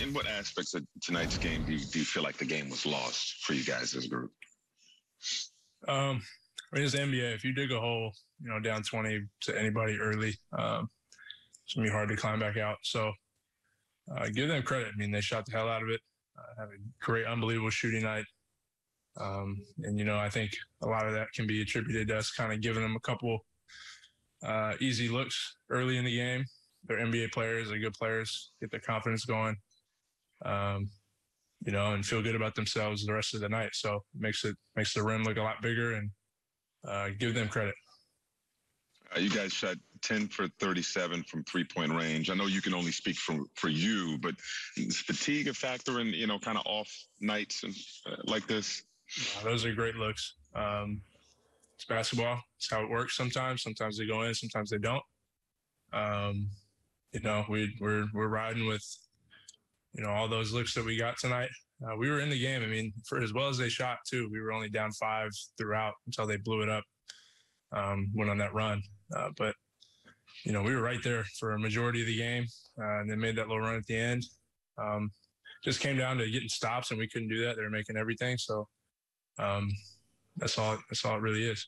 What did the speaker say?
in what aspects of tonight's game do you, do you feel like the game was lost for you guys as a group? Um, I mean, it's NBA. If you dig a hole, you know, down 20 to anybody early, um, it's gonna be hard to climb back out. So, uh, give them credit. I mean, they shot the hell out of it. Uh, had a great, unbelievable shooting night. Um, and you know, I think a lot of that can be attributed to us kind of giving them a couple uh, easy looks early in the game. They're NBA players, they're good players, get their confidence going, um, you know, and feel good about themselves the rest of the night. So it makes it makes the rim look a lot bigger, and uh, give them credit. Uh, you guys shot 10 for 37 from three point range. I know you can only speak for, for you, but is fatigue a factor in, you know, kind of off nights and, uh, like this? those are great looks. Um, it's basketball. It's how it works sometimes. Sometimes they go in, sometimes they don't. Um, you know, we, we're, we're riding with, you know, all those looks that we got tonight. Uh, we were in the game. I mean, for as well as they shot too, we were only down five throughout until they blew it up. Um, went on that run, uh, but you know we were right there for a majority of the game, uh, and they made that little run at the end. Um, just came down to getting stops, and we couldn't do that. They were making everything, so um, that's all. That's all it really is.